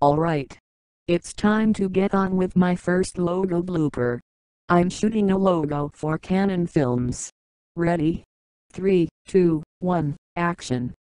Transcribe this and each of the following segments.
Alright. It's time to get on with my first logo blooper. I'm shooting a logo for Cannon Films. Ready? 3, 2, 1, action.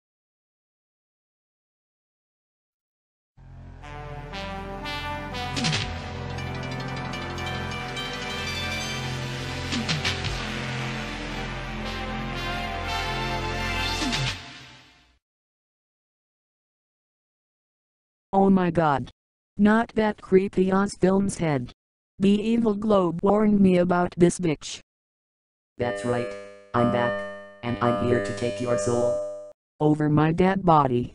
Oh my god. Not that creepy Oz Films head. The evil globe warned me about this bitch. That's right. I'm back. And I'm here to take your soul. Over my dead body.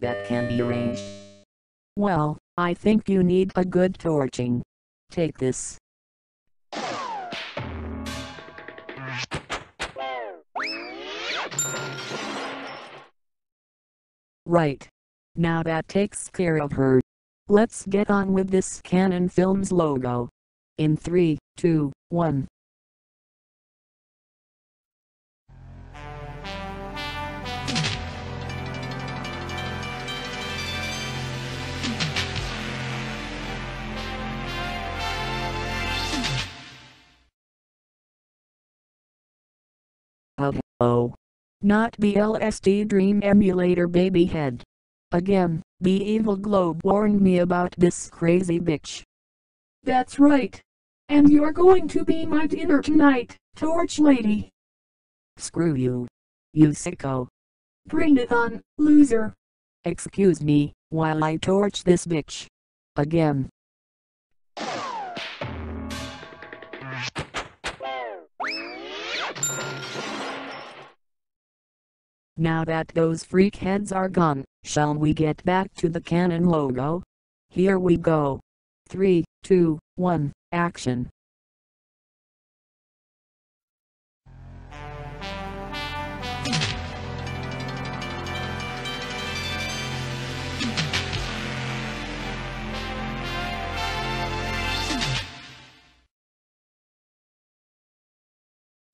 That can be arranged. Well, I think you need a good torching. Take this. Right. Now that takes care of her. Let's get on with this Cannon Films logo. In 3, 2, 1. Oh. Not the LSD Dream Emulator baby head. Again, the evil globe warned me about this crazy bitch. That's right. And you're going to be my dinner tonight, Torch Lady. Screw you. You sicko. Bring it on, loser. Excuse me, while I torch this bitch. Again. Now that those freak heads are gone, shall we get back to the Cannon logo? Here we go. 3, 2, 1, action.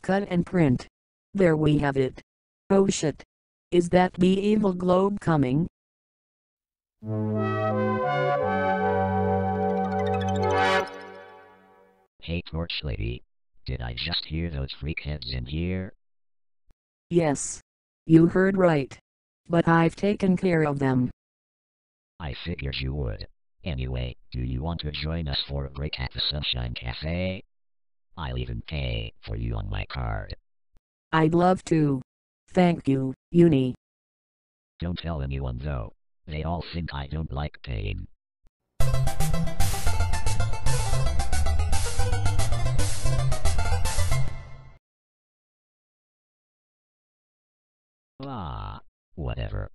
Cut and print. There we have it. Oh shit. Is that the evil globe coming? Hey Torch Lady. Did I just hear those freakheads in here? Yes. You heard right. But I've taken care of them. I figured you would. Anyway, do you want to join us for a break at the Sunshine Cafe? I'll even pay for you on my card. I'd love to. Thank you, Uni. Don't tell anyone though. They all think I don't like pain. Ah, whatever.